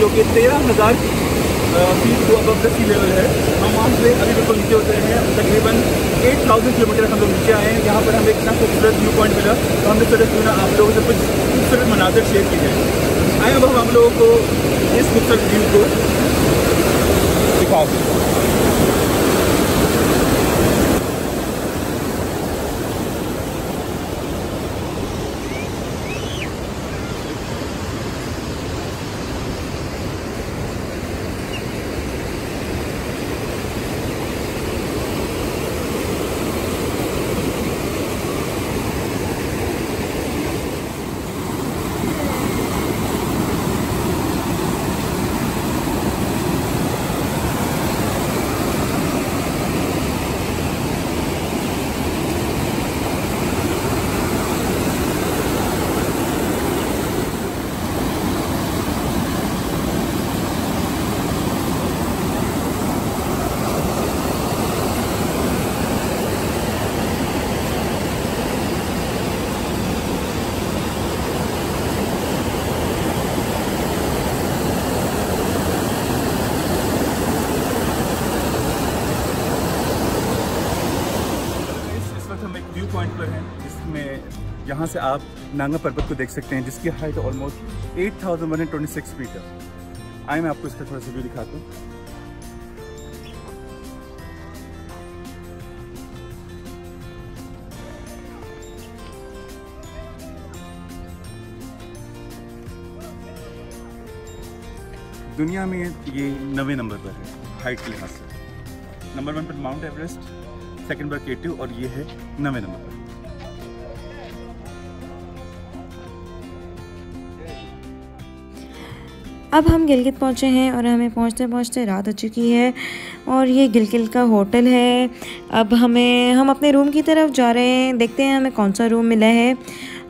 जो कि तेरह हज़ार फीट को अब सी लेवल है। हम वहाँ से अभी बिल्कुल नीचे उतरे हैं। तकरीबन एट थाउज़ेंड किलोमीटर हम लोग नीचे आए हैं। यहाँ पर हमें इतना खूबसूरत व्यू पॉइंट मिला। तो हमने सोचा क्यों ना आप लोगों से कुछ खूबसूरत मनाजर शेयर किए जाए। आए अब हम लोगों को इस खूबसूरत व्यू को दिखा दें इस वक्त हम एक व्यू पॉइंट पर हैं, जिसमें यहाँ से आप नांगा पर्वत को देख सकते हैं, जिसकी हाइट ऑलमोस्ट 8126 फीट है। आए मैं आपको इसका थोड़ा सा व्यू दिखाता हूँ। दुनिया में ये नवे नंबर पर है हाइट के लिहाज से। नंबर वन पर माउंट एवरेस्ट सेकंड पर के और ये है नवे नंबर अब हम गिलगित पहुँचे हैं और हमें पहुँचते पहुँचते रात हो चुकी है और ये गिलगित का होटल है। अब हमें, हम अपने रूम की तरफ़ जा रहे हैं, देखते हैं हमें कौन सा रूम मिला है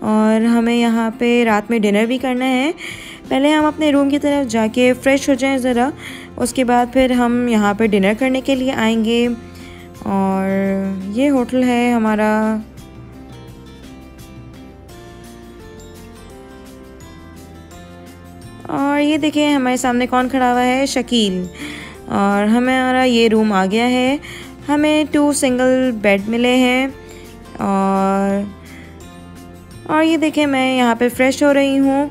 और हमें यहाँ पे रात में डिनर भी करना है। पहले हम अपने रूम की तरफ़ जाके फ़्रेश हो जाएँ ज़रा, उसके बाद फिर हम यहाँ पे डिनर करने के लिए आएँगे। और ये होटल है हमारा और ये देखिए, हमारे सामने कौन खड़ा हुआ है? शकील। और हमारा ये रूम आ गया है। हमें टू सिंगल बेड मिले हैं। और और ये देखें मैं यहाँ पे फ्रेश हो रही हूँ।